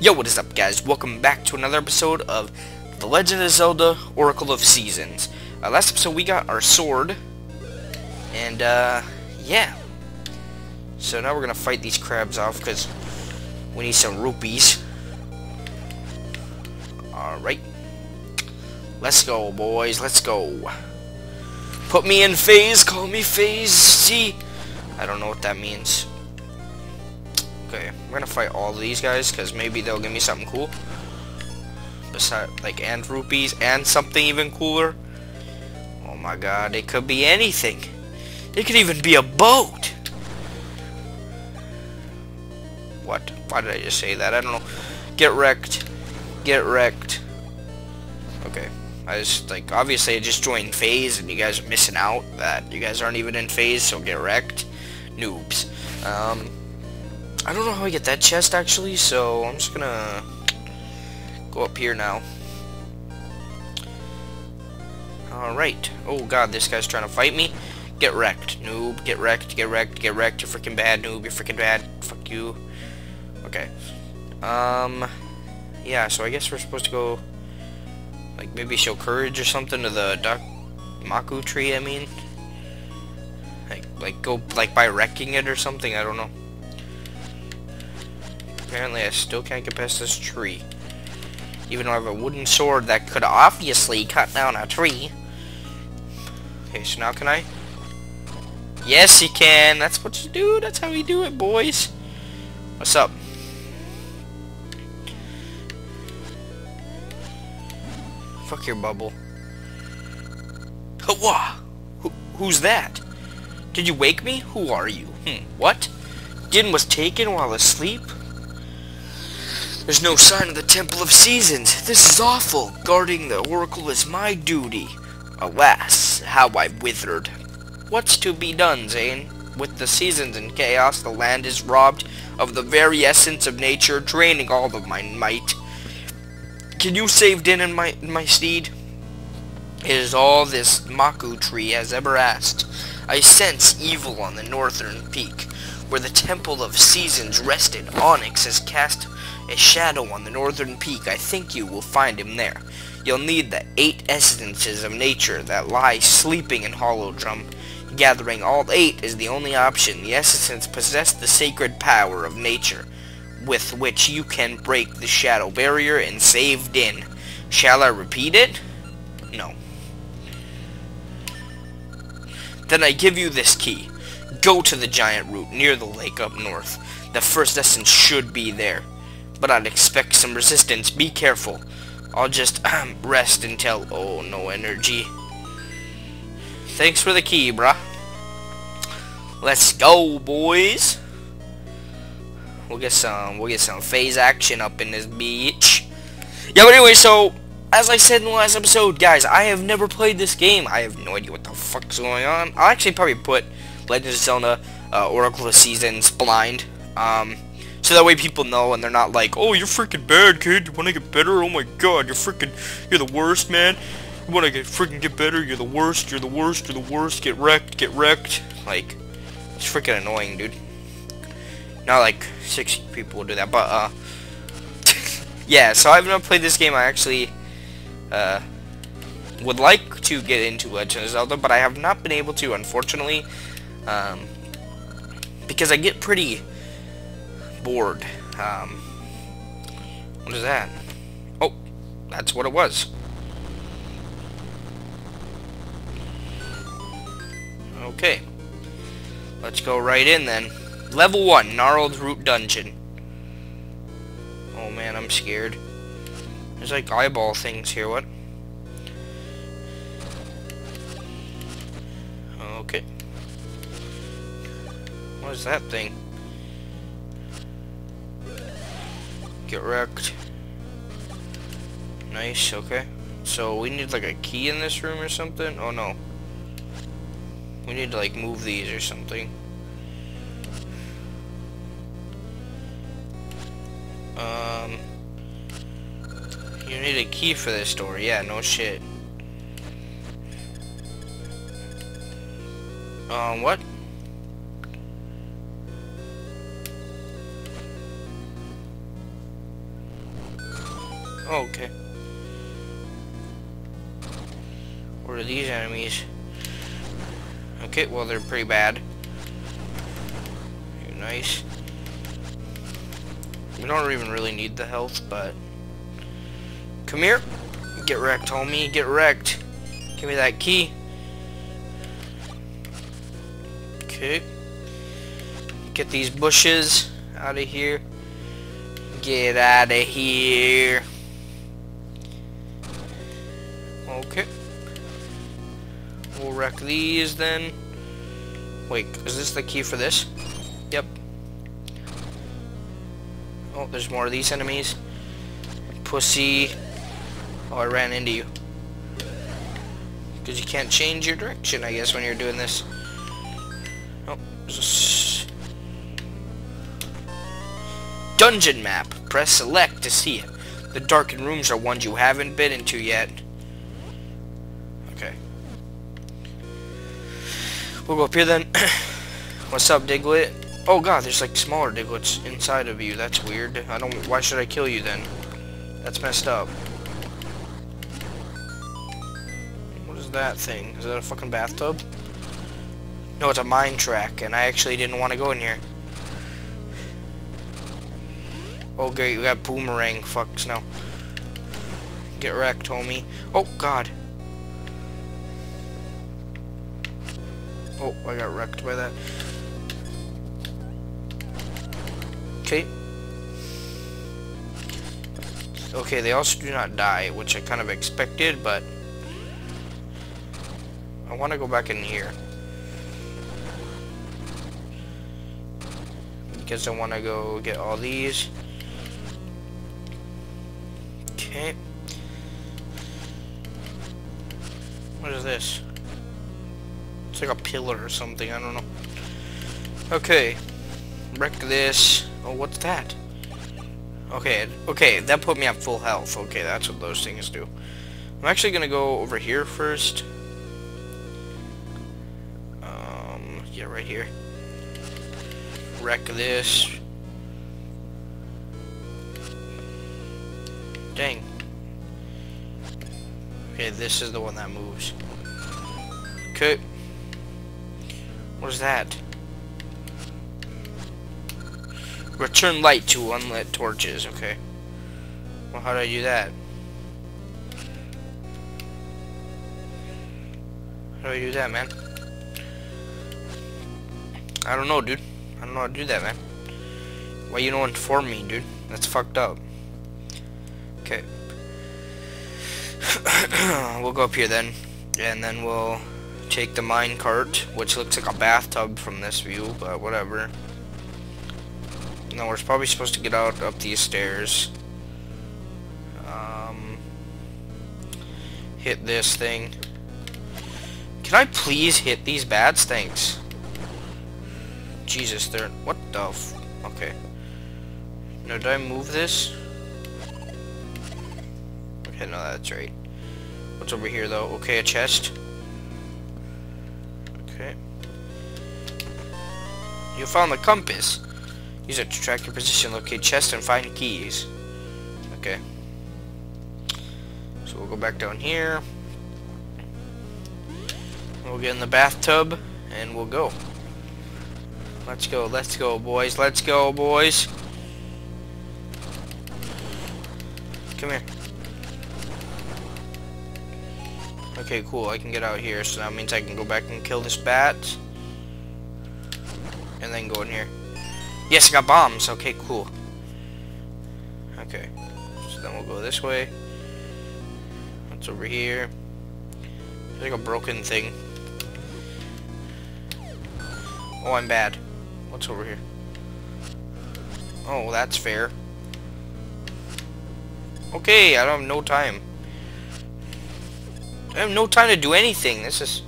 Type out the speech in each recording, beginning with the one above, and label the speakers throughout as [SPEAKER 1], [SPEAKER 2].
[SPEAKER 1] Yo, what is up guys? Welcome back to another episode of The Legend of Zelda Oracle of Seasons. Uh, last episode we got our sword, and uh, yeah. So now we're gonna fight these crabs off because we need some rupees. Alright. Let's go, boys. Let's go. Put me in FaZe. Call me phase C. I don't know what that means. Okay, I'm gonna fight all these guys because maybe they'll give me something cool. Besides, like, and rupees and something even cooler. Oh my god, it could be anything. It could even be a boat. What? Why did I just say that? I don't know. Get wrecked. Get wrecked. Okay. I just, like, obviously I just joined FaZe and you guys are missing out that you guys aren't even in FaZe, so get wrecked. Noobs. Um, I don't know how I get that chest actually, so I'm just gonna go up here now. Alright. Oh god, this guy's trying to fight me. Get wrecked, noob. Get wrecked, get wrecked, get wrecked. You're freaking bad, noob. You're freaking bad. Fuck you. Okay. Um, yeah, so I guess we're supposed to go, like, maybe show courage or something to the Duck Maku tree, I mean. Like, like, go, like, by wrecking it or something, I don't know. Apparently I still can't get past this tree. Even though I have a wooden sword that could obviously cut down a tree. Okay, so now can I? Yes, you can. That's what you do. That's how you do it, boys. What's up? Fuck your bubble. Hwa! Who, who's that? Did you wake me? Who are you? Hmm, what? Din was taken while asleep? There's no sign of the Temple of Seasons. This is awful. Guarding the Oracle is my duty. Alas, how I've withered. What's to be done, Zane? With the seasons in chaos, the land is robbed of the very essence of nature, draining all of my might. Can you save Din and my, my steed? It is all this Maku tree has ever asked. I sense evil on the northern peak, where the Temple of Seasons rested. Onyx has cast a shadow on the northern peak. I think you will find him there. You'll need the eight essences of nature that lie sleeping in Holodrum. Gathering all eight is the only option. The essences possess the sacred power of nature, with which you can break the shadow barrier and save Din. Shall I repeat it? No. Then I give you this key. Go to the giant root near the lake up north. The first essence should be there. But I'd expect some resistance. Be careful. I'll just rest until... Oh, no energy. Thanks for the key, bruh. Let's go, boys. We'll get some we'll get some FaZe action up in this beach. Yeah, but anyway, so as I said in the last episode, guys, I have never played this game. I have no idea what the fuck's going on. I'll actually probably put Legend of Zelda uh, Oracle of Seasons blind. Um, so that way people know and they're not like, oh, you're freaking bad, kid. You want to get better? Oh my god, you're freaking, you're the worst, man. You want to get freaking get better? You're the worst. You're the worst. You're the worst. Get wrecked. Get wrecked. Like, it's freaking annoying, dude. Not like six people will do that, but uh, yeah. So I've not played this game. I actually uh would like to get into Legend of Zelda, but I have not been able to, unfortunately, um, because I get pretty bored. Um, what is that? Oh, that's what it was. Okay. Let's go right in then. Level 1, Gnarled Root Dungeon. Oh man, I'm scared. There's like eyeball things here, what? Okay. What is that thing? Get wrecked. Nice, okay. So we need like a key in this room or something? Oh no. We need to like move these or something. Um You need a key for this door, yeah, no shit. Um, what? Oh, okay. What are these enemies? Okay, well they're pretty bad. Nice. We don't even really need the health, but... Come here. Get wrecked, homie. Get wrecked. Give me that key. Okay. Get these bushes out of here. Get out of here. We'll wreck these then. Wait, is this the key for this? Yep. Oh, there's more of these enemies. Pussy. Oh, I ran into you. Because you can't change your direction, I guess, when you're doing this. Oh, Dungeon map. Press select to see it. The darkened rooms are ones you haven't been into yet. We'll go up here then. What's up, Diglett? Oh god, there's like smaller Digletts inside of you. That's weird. I don't. Why should I kill you then? That's messed up. What is that thing? Is that a fucking bathtub? No, it's a mine track, and I actually didn't want to go in here. Oh great, we got boomerang fucks now. Get wrecked, homie. Oh god. Oh, I got wrecked by that. Okay. Okay, they also do not die, which I kind of expected, but... I want to go back in here. Because I want to go get all these. Okay. What is this? It's like a pillar or something, I don't know. Okay. Wreck this. Oh, what's that? Okay, okay, that put me at full health. Okay, that's what those things do. I'm actually gonna go over here first. Um, yeah, right here. Wreck this. Dang. Okay, this is the one that moves. Okay. What is that? Return light to unlit torches. Okay. Well, how do I do that? How do I do that, man? I don't know, dude. I don't know how to do that, man. Why you don't inform me, dude? That's fucked up. Okay. we'll go up here then. And then we'll take the mine cart, which looks like a bathtub from this view, but whatever. No, we're probably supposed to get out up these stairs. Um, hit this thing. Can I please hit these bad stinks? Jesus, they're... What the. Okay. Now, did I move this? Okay, no, that's right. What's over here, though? Okay, a chest. You found the compass. Use it to track your position, locate chests, and find keys. Okay. So we'll go back down here. We'll get in the bathtub, and we'll go. Let's go, let's go, boys. Let's go, boys. Come here. Okay, cool. I can get out here, so that means I can go back and kill this bat. And then go in here. Yes, I got bombs. Okay, cool. Okay. So then we'll go this way. What's over here? There's like a broken thing. Oh, I'm bad. What's over here? Oh, that's fair. Okay, I don't have no time. I have no time to do anything. This is...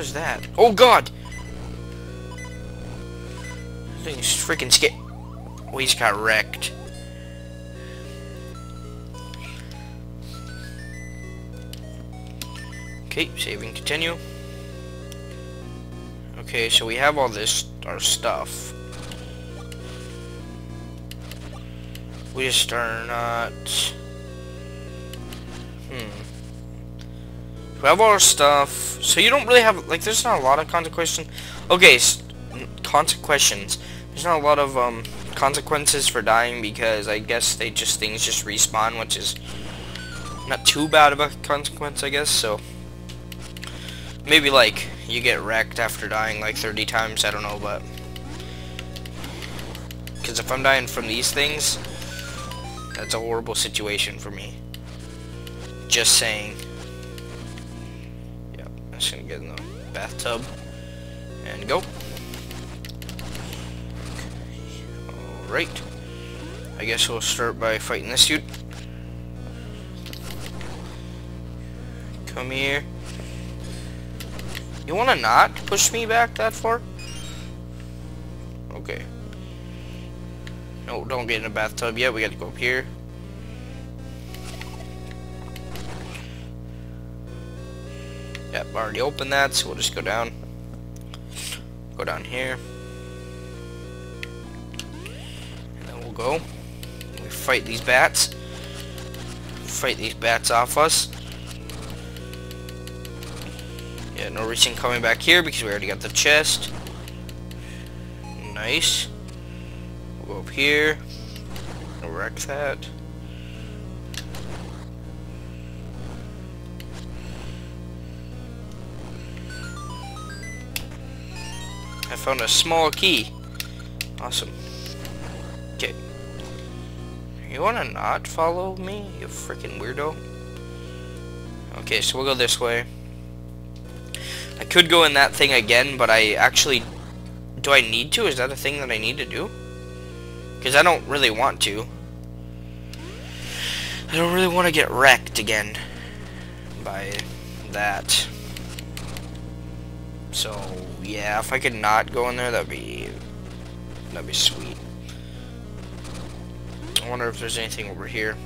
[SPEAKER 1] What is that? Oh god! This thing's freaking scared. Oh, he's got wrecked. Okay, saving continue. Okay, so we have all this, our stuff. We just are not... We have all our stuff. So you don't really have, like, there's not a lot of consequences. Okay, consequences. There's not a lot of, um, consequences for dying because I guess they just, things just respawn, which is not too bad of a consequence, I guess, so. Maybe, like, you get wrecked after dying, like, 30 times, I don't know, but. Because if I'm dying from these things, that's a horrible situation for me. Just saying. Just gonna get in the bathtub and go. Alright. I guess we'll start by fighting this dude. Come here. You wanna not push me back that far? Okay. No, don't get in a bathtub yet. We gotta go up here. Yep, already opened that, so we'll just go down. Go down here. And then we'll go. We fight these bats. Fight these bats off us. Yeah, no reason coming back here because we already got the chest. Nice. We'll go up here. Wreck that. I found a small key. Awesome. Okay. You wanna not follow me, you freaking weirdo? Okay, so we'll go this way. I could go in that thing again, but I actually... Do I need to? Is that a thing that I need to do? Because I don't really want to. I don't really want to get wrecked again by that. So, yeah, if I could not go in there, that'd be... That'd be sweet. I wonder if there's anything over here.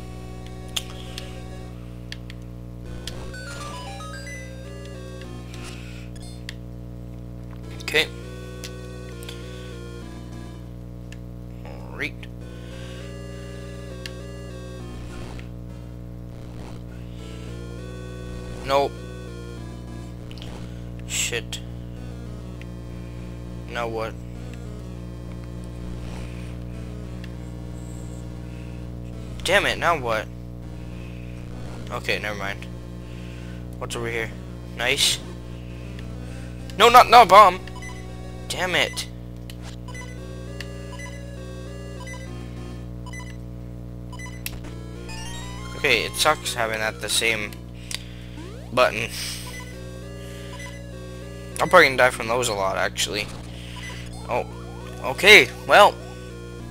[SPEAKER 1] Okay. Alright. Nope. Now what? Damn it, now what? Okay, never mind. What's over here? Nice. No, not, not bomb. Damn it. Okay, it sucks having that the same button. I'm probably gonna die from those a lot, actually. Oh, okay, well,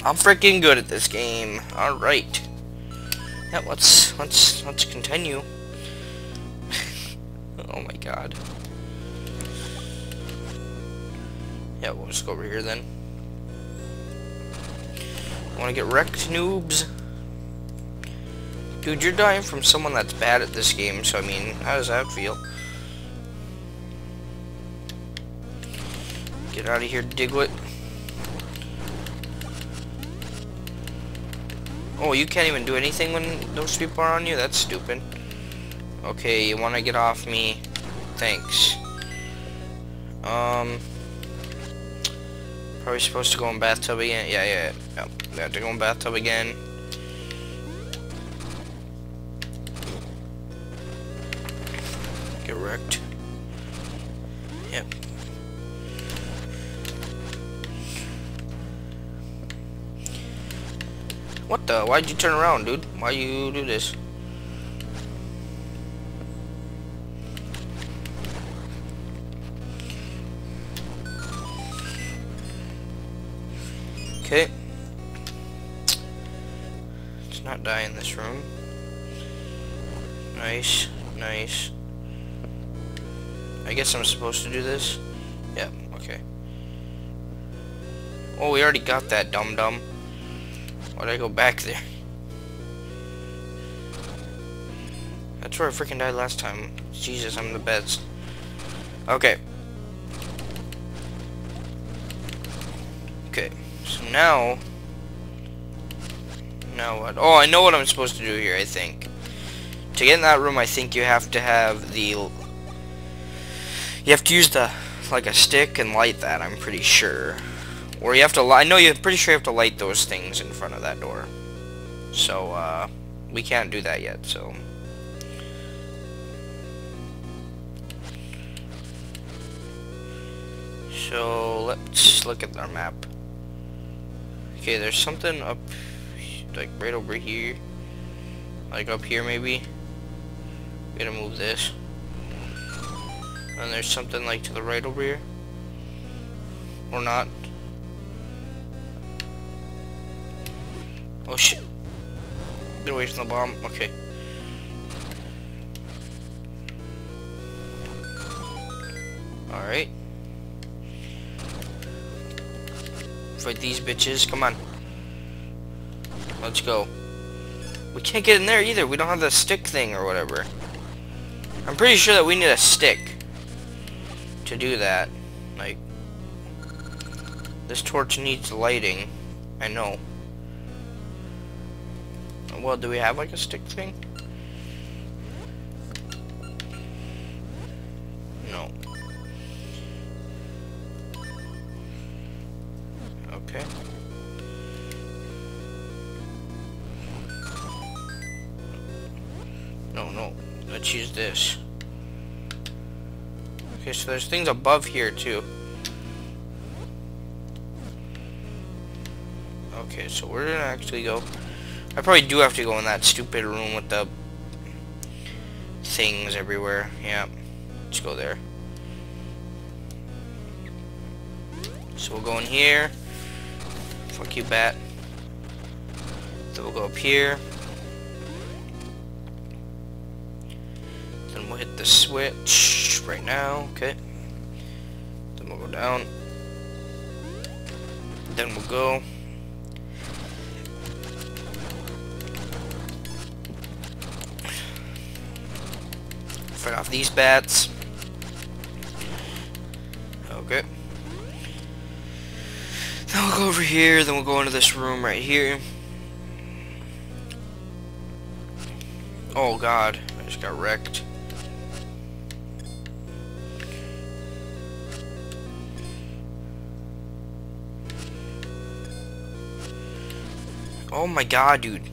[SPEAKER 1] I'm freaking good at this game. Alright. Yeah, let's, let's, let's continue. oh my god. Yeah, we'll just go over here then. Wanna get wrecked, noobs? Dude, you're dying from someone that's bad at this game, so I mean, how does that feel? Get out of here, Diglett. Oh, you can't even do anything when those people are on you? That's stupid. Okay, you wanna get off me? Thanks. Um... Probably supposed to go in bathtub again. Yeah, yeah, yeah. We have to go in bathtub again. Get wrecked. What the? Why'd you turn around, dude? Why you do this? Okay. Let's not die in this room. Nice, nice. I guess I'm supposed to do this? Yeah, okay. Oh, we already got that, dum-dum. Why'd I go back there? That's where I freaking died last time. Jesus, I'm the best. Okay. Okay, so now... Now what? Oh, I know what I'm supposed to do here, I think. To get in that room, I think you have to have the... You have to use the, like a stick and light that, I'm pretty sure. Or you have to, I know you're pretty sure you have to light those things in front of that door. So, uh, we can't do that yet, so... So, let's look at our map. Okay, there's something up, like, right over here. Like, up here, maybe. Gonna move this. And there's something, like, to the right over here. Or not. Oh, shit. Get away from the bomb. Okay. Alright. Fight these bitches. Come on. Let's go. We can't get in there either. We don't have the stick thing or whatever. I'm pretty sure that we need a stick to do that. Like, this torch needs lighting. I know. Well, do we have like a stick thing? No. Okay. No, no. Let's use this. Okay, so there's things above here too. Okay, so we're gonna actually go I probably do have to go in that stupid room with the things everywhere. Yeah, let's go there. So we'll go in here. Fuck you, bat. Then we'll go up here. Then we'll hit the switch right now. Okay. Then we'll go down. Then we'll go. Fight off these bats. Okay. Then we'll go over here, then we'll go into this room right here. Oh god, I just got wrecked. Oh my god, dude.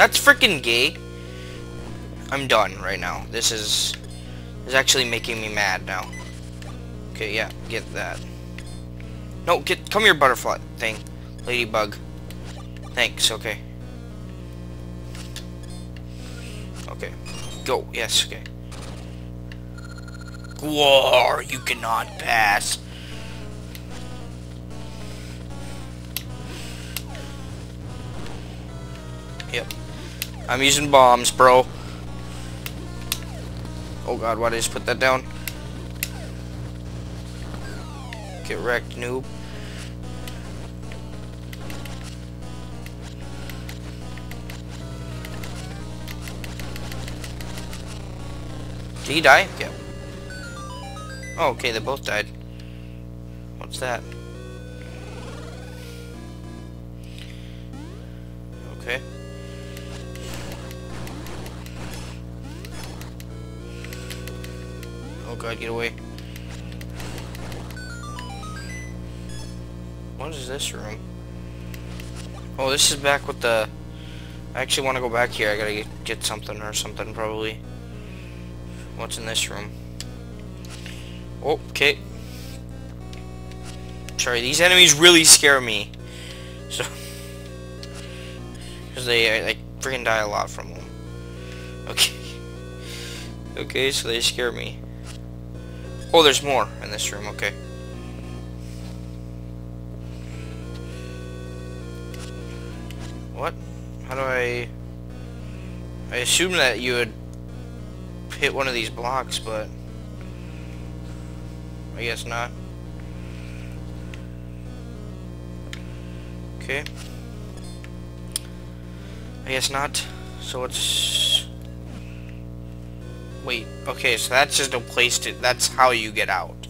[SPEAKER 1] That's freaking gay. I'm done right now. This is is actually making me mad now. Okay, yeah, get that. No, get come here, butterfly thing, ladybug. Thanks. Okay. Okay. Go. Yes. Okay. War. You cannot pass. Yep. I'm using bombs, bro. Oh god, why did I just put that down? Get wrecked, noob. Did he die? Yeah. Oh, okay, they both died. What's that? Okay. God, get away. What is this room? Oh, this is back with the... I actually want to go back here. I gotta get, get something or something, probably. What's in this room? Oh, okay. Sorry, these enemies really scare me. So... Because they, I, I freaking die a lot from them. Okay. Okay, so they scare me. Oh, there's more in this room, okay. What? How do I... I assume that you would hit one of these blocks, but... I guess not. Okay. I guess not. So it's... Wait, okay, so that's just a place to, that's how you get out.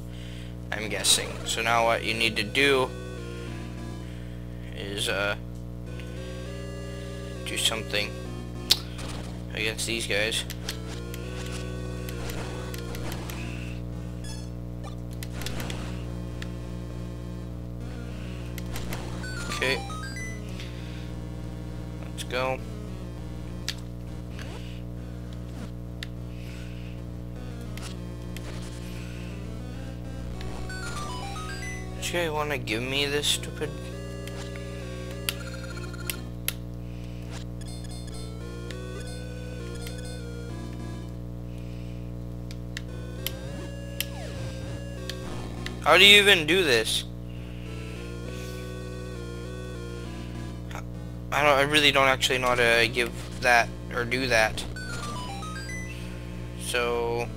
[SPEAKER 1] I'm guessing. So now what you need to do is, uh, do something against these guys. Okay. Want to give me this stupid... How do you even do this? I don't. I really don't actually know how to give that or do that. So.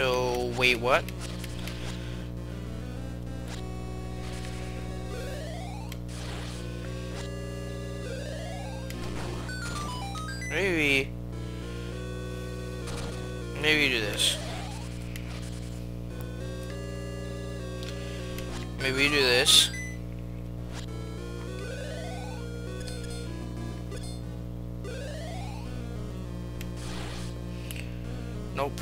[SPEAKER 1] So wait, what? Maybe. Maybe do this. Maybe do this. Nope.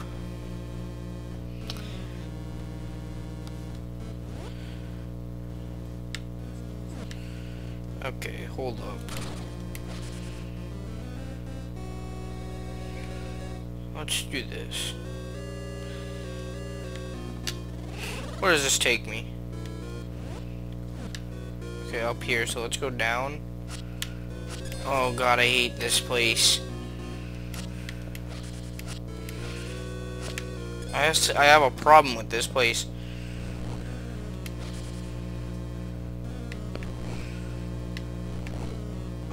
[SPEAKER 1] Okay, hold up. Let's do this. Where does this take me? Okay, up here, so let's go down. Oh god, I hate this place. I have, to, I have a problem with this place.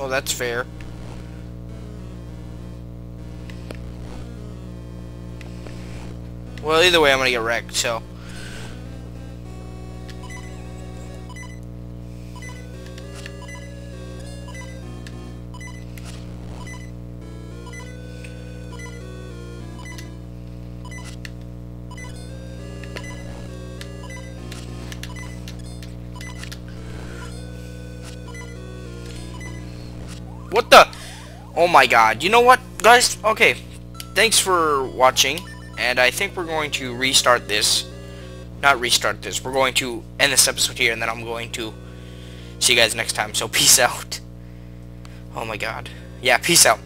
[SPEAKER 1] Oh, that's fair. Well, either way, I'm gonna get wrecked, so... my god. You know what, guys? Okay. Thanks for watching. And I think we're going to restart this. Not restart this. We're going to end this episode here. And then I'm going to see you guys next time. So peace out. Oh my god. Yeah, peace out.